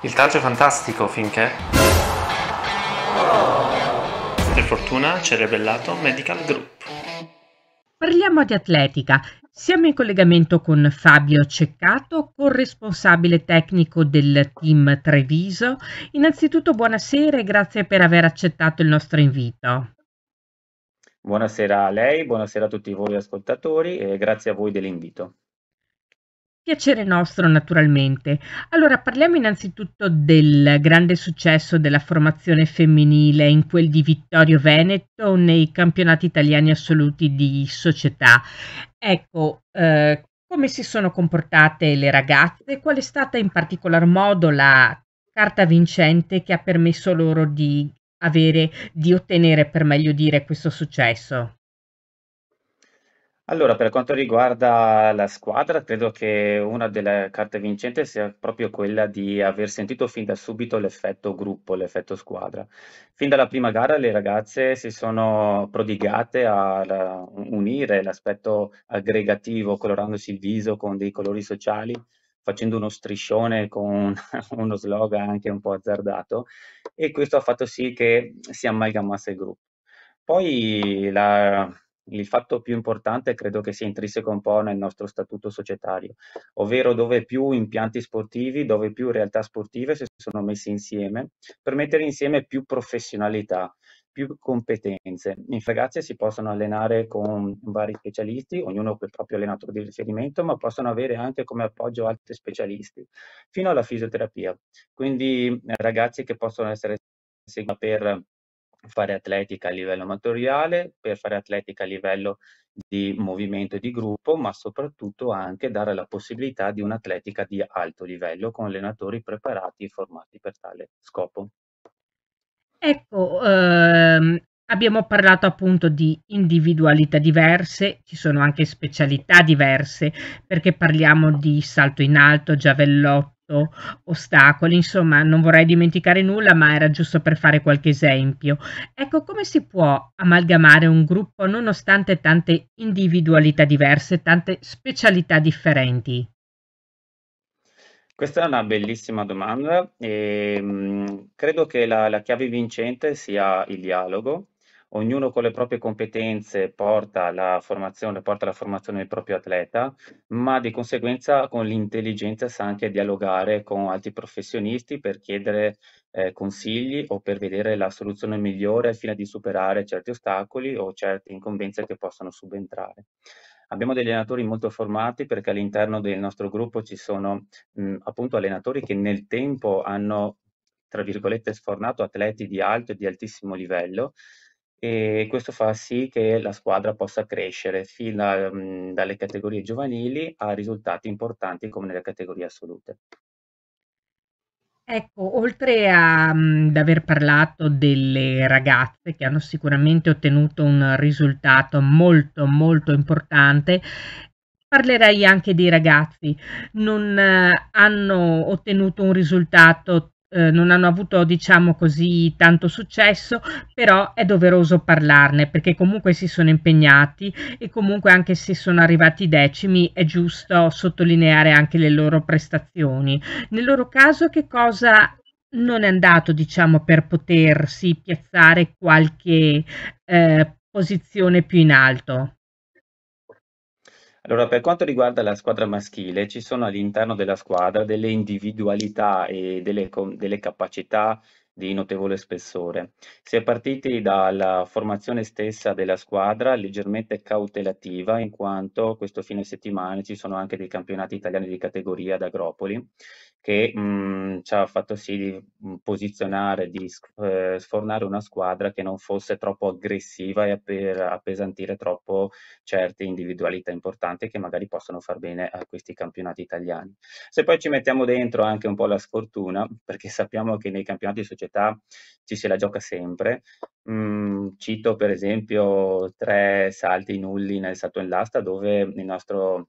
Il calcio è fantastico finché... Per fortuna ci è rivelato Medical Group. Parliamo di atletica. Siamo in collegamento con Fabio Ceccato, corresponsabile tecnico del team Treviso. Innanzitutto buonasera e grazie per aver accettato il nostro invito. Buonasera a lei, buonasera a tutti voi ascoltatori e grazie a voi dell'invito. Piacere nostro naturalmente. Allora parliamo innanzitutto del grande successo della formazione femminile in quel di Vittorio Veneto nei campionati italiani assoluti di società. Ecco, eh, come si sono comportate le ragazze? Qual è stata in particolar modo la carta vincente che ha permesso loro di avere, di ottenere, per meglio dire, questo successo? Allora, per quanto riguarda la squadra, credo che una delle carte vincenti sia proprio quella di aver sentito fin da subito l'effetto gruppo, l'effetto squadra. Fin dalla prima gara le ragazze si sono prodigate a unire l'aspetto aggregativo, colorandosi il viso con dei colori sociali, facendo uno striscione con uno slogan anche un po' azzardato, e questo ha fatto sì che si amalgamasse il gruppo. Poi la il fatto più importante credo che sia intrinseco un po' nel nostro statuto societario, ovvero dove più impianti sportivi, dove più realtà sportive si sono messi insieme per mettere insieme più professionalità, più competenze. I ragazzi si possono allenare con vari specialisti, ognuno con il proprio allenatore di riferimento, ma possono avere anche come appoggio altri specialisti, fino alla fisioterapia. Quindi eh, ragazzi che possono essere seguiti per fare atletica a livello amatoriale, per fare atletica a livello di movimento di gruppo, ma soprattutto anche dare la possibilità di un'atletica di alto livello con allenatori preparati e formati per tale scopo. Ecco, ehm, abbiamo parlato appunto di individualità diverse, ci sono anche specialità diverse, perché parliamo di salto in alto, giavellotto, ostacoli, insomma, non vorrei dimenticare nulla, ma era giusto per fare qualche esempio. Ecco, come si può amalgamare un gruppo nonostante tante individualità diverse, tante specialità differenti? Questa è una bellissima domanda e mh, credo che la, la chiave vincente sia il dialogo. Ognuno con le proprie competenze porta la formazione, porta la formazione del proprio atleta, ma di conseguenza con l'intelligenza sa anche dialogare con altri professionisti per chiedere eh, consigli o per vedere la soluzione migliore al fine di superare certi ostacoli o certe incombenze che possono subentrare. Abbiamo degli allenatori molto formati perché all'interno del nostro gruppo ci sono mh, appunto allenatori che nel tempo hanno, tra virgolette, sfornato atleti di alto e di altissimo livello e questo fa sì che la squadra possa crescere fin da, mh, dalle categorie giovanili a risultati importanti come nelle categorie assolute. Ecco, oltre a, mhmm, ad aver parlato delle ragazze che hanno sicuramente ottenuto un risultato molto, molto importante, parlerei anche dei ragazzi. Non eh, hanno ottenuto un risultato eh, non hanno avuto, diciamo così, tanto successo, però è doveroso parlarne perché comunque si sono impegnati e comunque anche se sono arrivati decimi è giusto sottolineare anche le loro prestazioni. Nel loro caso che cosa non è andato, diciamo, per potersi piazzare qualche eh, posizione più in alto? Allora, per quanto riguarda la squadra maschile, ci sono all'interno della squadra delle individualità e delle, delle capacità di notevole spessore. Si è partiti dalla formazione stessa della squadra leggermente cautelativa, in quanto questo fine settimana ci sono anche dei campionati italiani di categoria ad Agropoli che mh, mhmm, ci ha fatto sì di mh, posizionare, di eh, sfornare una squadra che non fosse troppo aggressiva e per appesantire troppo certe individualità importanti che magari possono far bene a questi campionati italiani. Se poi ci mettiamo dentro anche un po' la sfortuna, perché sappiamo che nei campionati di società ci se la gioca sempre, mh, cito per esempio tre salti nulli nel salto in lasta dove il nostro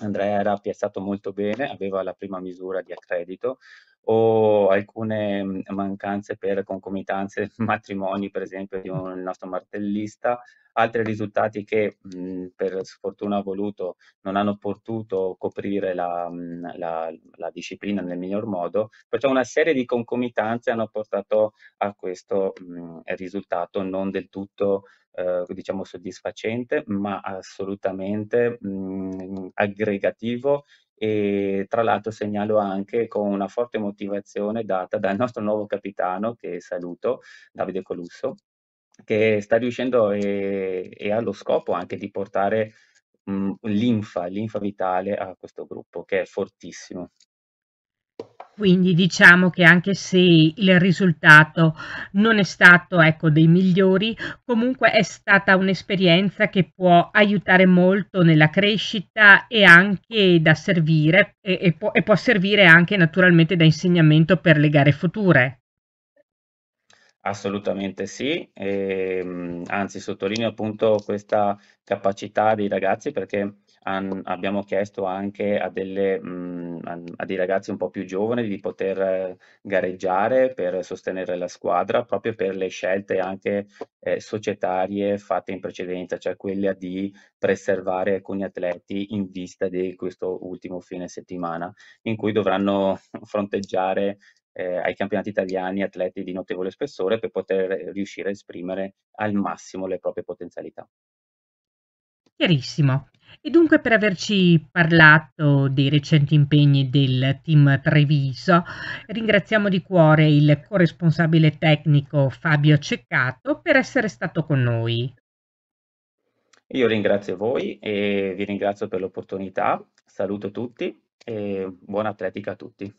Andrea era piazzato molto bene, aveva la prima misura di accredito, o alcune mm, mancanze per concomitanze, matrimoni per esempio di un nostro martellista, altri risultati che mh, mm, per sfortuna voluto non hanno potuto coprire la, mm, la, la, disciplina nel miglior modo, perciò una serie di concomitanze hanno portato a questo mh, risultato non del tutto eh, diciamo soddisfacente, ma assolutamente mh, aggregativo e tra l'altro segnalo anche con una forte motivazione data dal nostro nuovo capitano, che saluto, Davide Colusso, che sta riuscendo e, e ha lo scopo anche di portare mh, linfa, linfa vitale a questo gruppo, che è fortissimo. Quindi diciamo che anche se il risultato non è stato, ecco, dei migliori, comunque è stata un'esperienza che può aiutare molto nella crescita e anche da servire e, e, può, e può servire anche naturalmente da insegnamento per le gare future. Assolutamente sì, ehm, anzi sottolineo appunto questa capacità dei ragazzi perché han abbiamo chiesto anche a delle mhmm, a a dei ragazzi un po' più giovani di poter gareggiare per sostenere la squadra, proprio per le scelte anche, ehm, societarie fatte in precedenza, cioè quella di preservare alcuni atleti in vista di questo ultimo fine settimana, in cui dovranno fronteggiare eh, ai campionati italiani atleti di notevole spessore per poter riuscire a esprimere al massimo le proprie potenzialità. Chiarissimo. E dunque per averci parlato dei recenti impegni del team Treviso, ringraziamo di cuore il corresponsabile tecnico Fabio Ceccato per essere stato con noi. Io ringrazio voi e vi ringrazio per l'opportunità. Saluto tutti e buona atletica a tutti.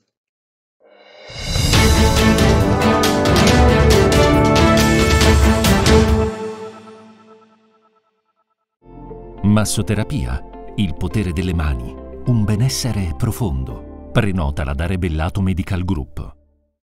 Massoterapia, il potere delle mani, un benessere profondo. Prenotala da Rebellato Medical Group.